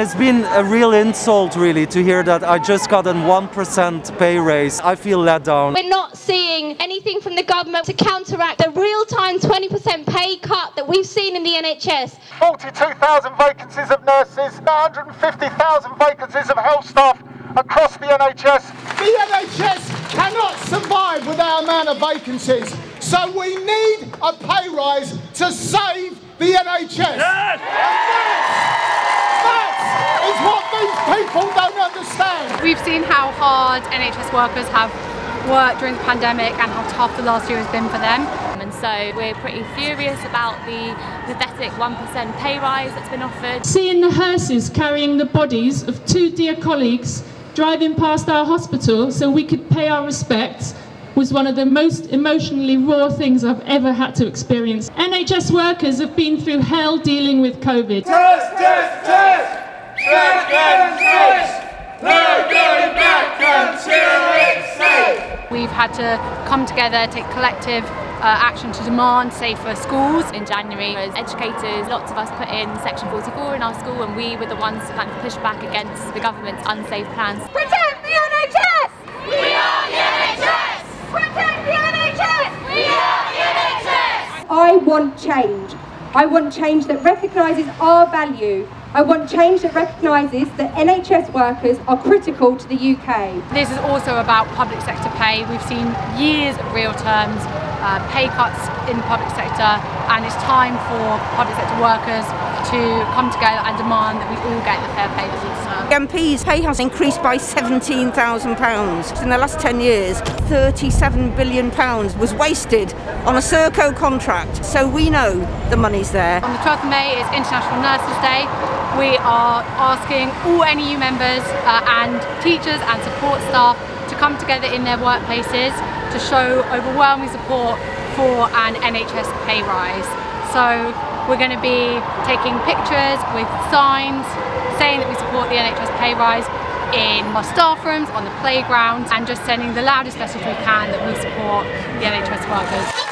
It's been a real insult, really, to hear that I just got a 1% pay raise. I feel let down. We're not seeing anything from the government to counteract the real time 20% pay cut that we've seen in the NHS. 42,000 vacancies of nurses, 150,000 vacancies of health staff across the NHS. The NHS cannot survive with our amount of vacancies. So we need a pay rise to save the NHS. Yes! That is what these people don't understand. We've seen how hard NHS workers have worked during the pandemic and how tough the last year has been for them. And so we're pretty furious about the pathetic 1% pay rise that's been offered. Seeing the hearses carrying the bodies of two dear colleagues driving past our hospital so we could pay our respects was one of the most emotionally raw things I've ever had to experience. NHS workers have been through hell dealing with COVID. Test, test, test! We've had to come together, take collective uh, action to demand safer schools. In January, as educators, lots of us put in Section 44 in our school and we were the ones to kind of push back against the government's unsafe plans. Protect the NHS! We are the NHS! Protect the NHS! We are the NHS! I want change. I want change that recognises our value. I want change that recognises that NHS workers are critical to the UK. This is also about public sector pay. We've seen years of real terms, uh, pay cuts in the public sector, and it's time for public sector workers to come together and demand that we all get the fair pay that we deserve. MP's pay has increased by £17,000. In the last 10 years, £37 billion was wasted on a Serco contract, so we know the money's there. On the 12th of May is International Nurses Day. We are asking all NEU members uh, and teachers and support staff to come together in their workplaces to show overwhelming support for an NHS pay rise. So we're going to be taking pictures with signs saying that we support the NHS pay rise in our staff rooms, on the playground and just sending the loudest message we can that we support the NHS workers.